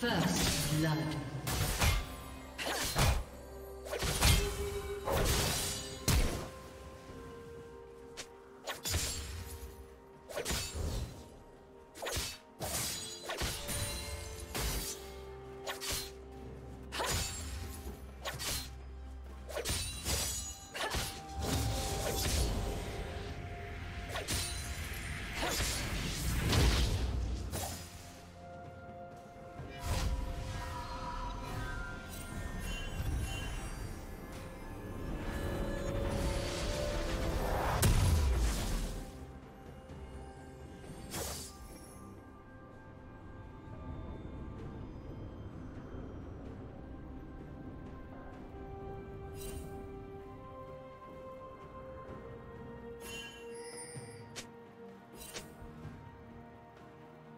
First blood.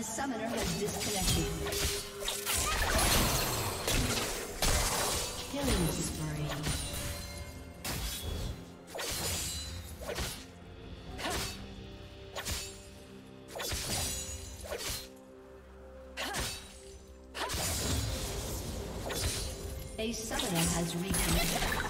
A summoner has disconnected. Killing spree. A summoner has reconnected.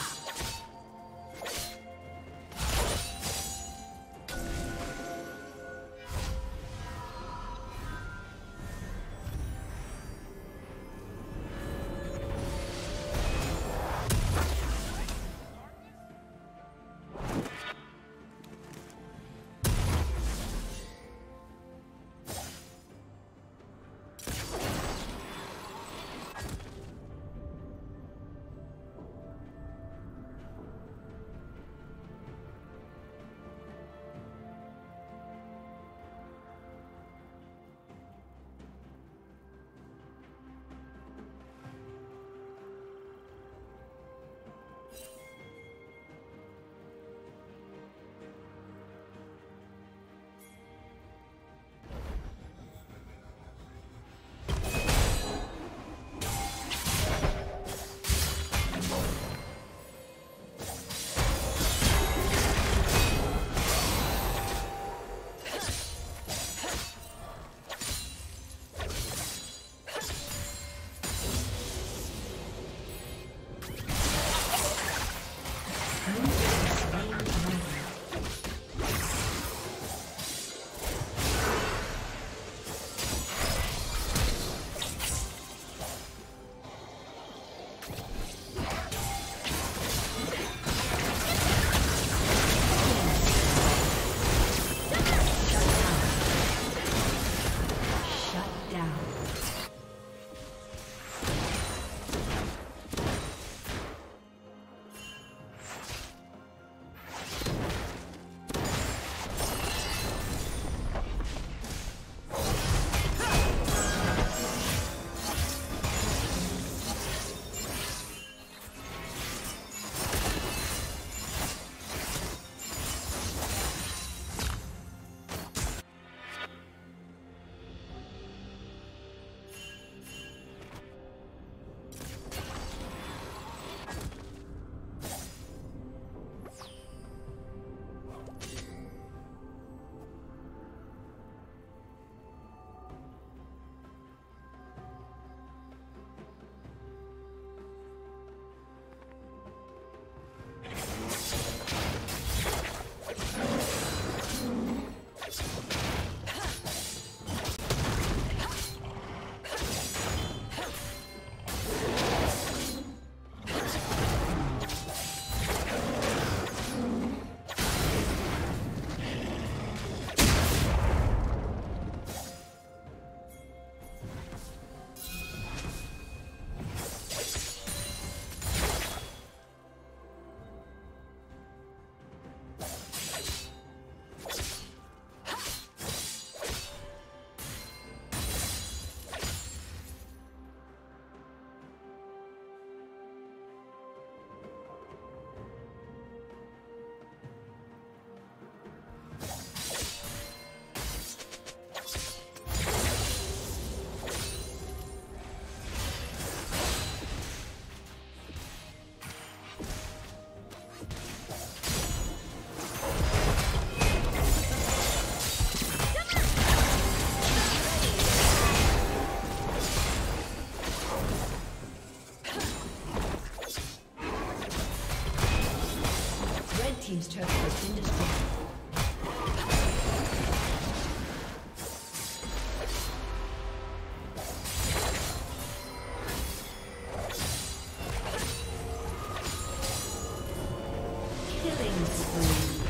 killing spree.